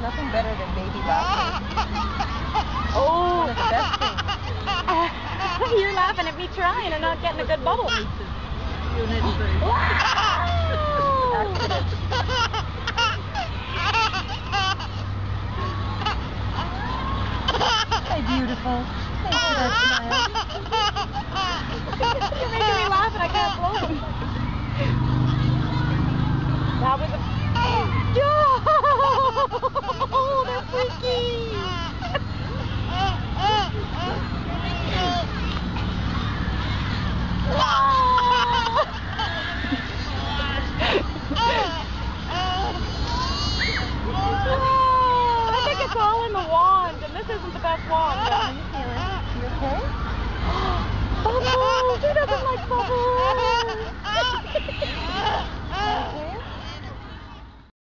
nothing better than baby laughter. Oh! the best you're laughing at me trying and not getting a good bubble. Hey, beautiful. Oh,